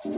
Beste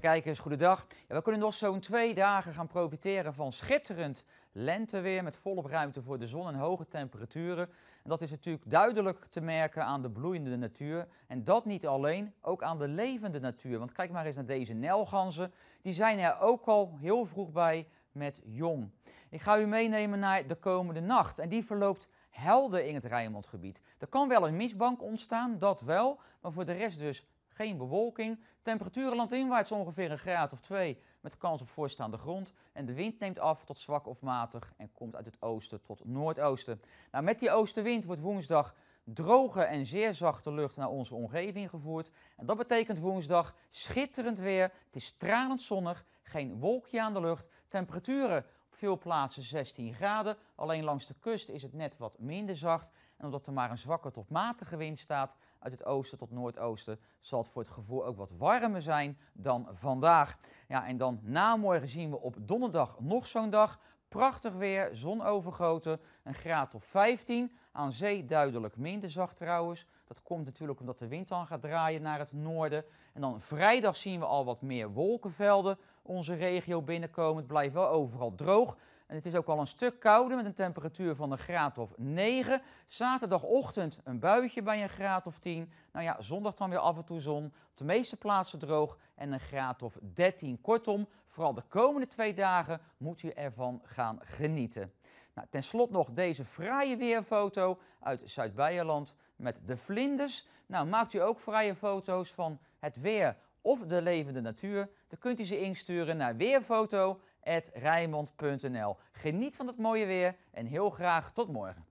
kijkers, goedendag. Ja, we kunnen nog zo'n twee dagen gaan profiteren van schitterend lenteweer met volop ruimte voor de zon en hoge temperaturen. En dat is natuurlijk duidelijk te merken aan de bloeiende natuur. En dat niet alleen, ook aan de levende natuur. Want kijk maar eens naar deze nelganzen. Die zijn er ook al heel vroeg bij met jong. Ik ga u meenemen naar de komende nacht. En die verloopt helder in het Rijnmondgebied. Er kan wel een mistbank ontstaan, dat wel. Maar voor de rest dus geen bewolking. Temperaturen landinwaarts ongeveer een graad of 2 met kans op voorstaande grond. En de wind neemt af tot zwak of matig en komt uit het oosten tot noordoosten. Nou, met die oostenwind wordt woensdag droge en zeer zachte lucht naar onze omgeving gevoerd. En dat betekent woensdag schitterend weer. Het is stralend zonnig, geen wolkje aan de lucht. Temperaturen op veel plaatsen 16 graden. Alleen langs de kust is het net wat minder zacht. En omdat er maar een zwakke tot matige wind staat uit het oosten tot noordoosten, zal het voor het gevoel ook wat warmer zijn dan vandaag. Ja, en dan na morgen zien we op donderdag nog zo'n dag. Prachtig weer, zon overgoten, een graad of 15. Aan zee duidelijk minder zacht trouwens. Dat komt natuurlijk omdat de wind dan gaat draaien naar het noorden. En dan vrijdag zien we al wat meer wolkenvelden onze regio binnenkomen. Het blijft wel overal droog. En het is ook al een stuk kouder met een temperatuur van een graad of 9. Zaterdagochtend een buitje bij een graad of 10. Nou ja, zondag dan weer af en toe zon. De meeste plaatsen droog en een graad of 13. Kortom, vooral de komende twee dagen moet u ervan gaan genieten. Nou, ten slotte nog deze fraaie weerfoto uit Zuid-Beierland met de vlinders. Nou, maakt u ook fraaie foto's van het weer of de levende natuur? Dan kunt u ze insturen naar weerfoto.rijmond.nl. Geniet van het mooie weer en heel graag tot morgen.